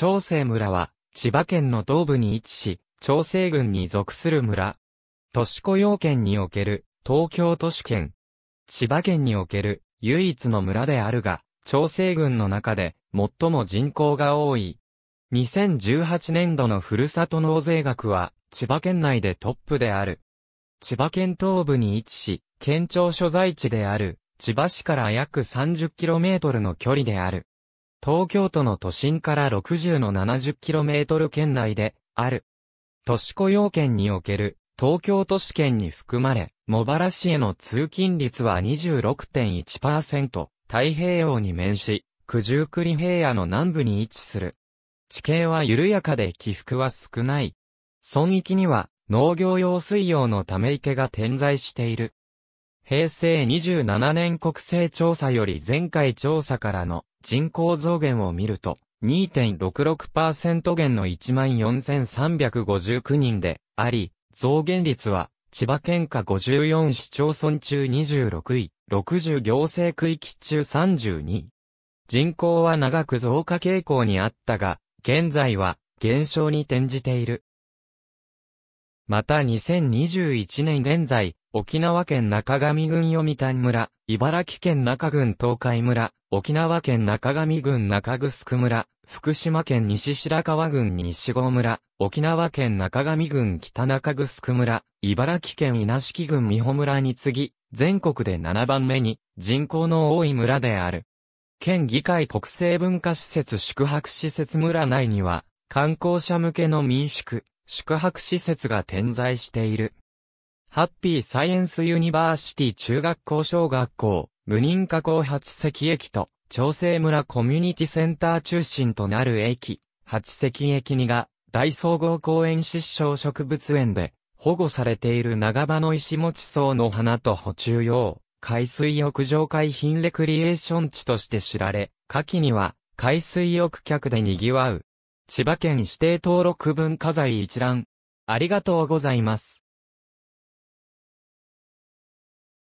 長生村は、千葉県の東部に位置し、長生郡に属する村。都市雇用圏における、東京都市圏。千葉県における、唯一の村であるが、長生郡の中で、最も人口が多い。2018年度のふるさと納税額は、千葉県内でトップである。千葉県東部に位置し、県庁所在地である、千葉市から約 30km の距離である。東京都の都心から60の 70km 圏内で、ある。都市雇用圏における、東京都市圏に含まれ、茂原市への通勤率は26.1%、太平洋に面し、九十九里平野の南部に位置する。地形は緩やかで起伏は少ない。村域には農業用水用のため池が点在している。平成27年国勢調査より前回調査からの人口増減を見ると、2.66%減の14,359人であり、増減率は、千葉県下54市町村中26位、60行政区域中32位。人口は長く増加傾向にあったが、現在は減少に転じている。また2021年現在、沖縄県中上郡読谷村、茨城県中郡東海村、沖縄県中上郡中城村、福島県西白川郡西郷村、沖縄県中上郡北中城村、茨城県稲敷郡美穂村に次ぎ、全国で7番目に人口の多い村である。県議会国政文化施設宿泊施設村内には、観光者向けの民宿、宿泊施設が点在している。ハッピーサイエンスユニバーシティ中学校小学校、無認可校八石駅と、長生村コミュニティセンター中心となる駅、八石駅にが、大総合公園失笑植物園で、保護されている長場の石持草の花と補充用、海水浴場海浜レクリエーション地として知られ、夏季には、海水浴客で賑わう。千葉県指定登録文化財一覧。ありがとうございます。